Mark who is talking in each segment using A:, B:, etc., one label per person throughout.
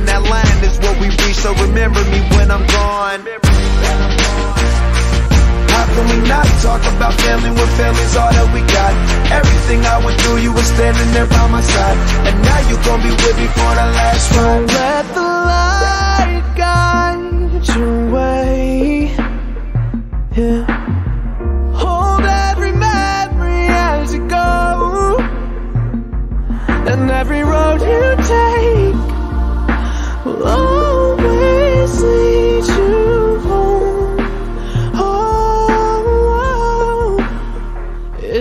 A: To and that line is what we reach. So remember me when I'm gone. How can we not talk about family when family's all that we got? Everything I went through, you were standing there by my side. And now you gon' be with me for the last ride.
B: Let the light guide your way. Yeah. Hold every memory as you go. And every road you take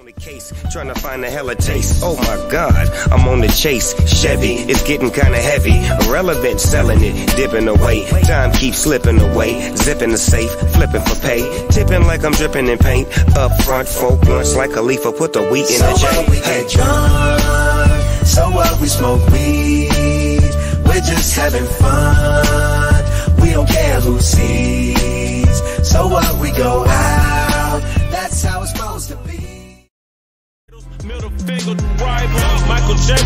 C: On the case, trying to find a hella taste. Oh my god, I'm on the chase. Chevy, it's getting kinda heavy. Irrelevant, selling it, dipping away. Time keeps slipping away. Zipping the safe, flipping for pay. Tipping like I'm dripping in paint. Up front, folk blunts like a leaf. Put the wheat in
D: So
C: the
D: what we
C: Hey,
D: get drunk, so what we smoke weed, we're just having fun. We don't care who sees. So what we go out,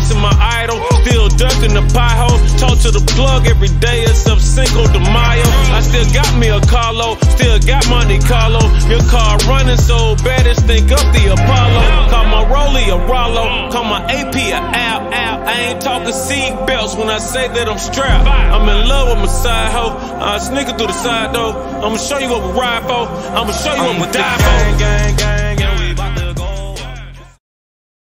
E: Jackson, my idol. Still ducking the pie hole. Talk to the plug every day except Cinco de Mayo. I still got me a Carlo. Still got Monte Carlo. Your car running so bad it stink up the Apollo. Call my Rolly a Rollo. Call my AP a Al Al. I ain't talking seat belts when I say that I'm strapped. I'm in love with my side hoe. I sneaking through the side door. I'ma show you what we ride for. I'ma show you what we die for. Gang, gang, gang.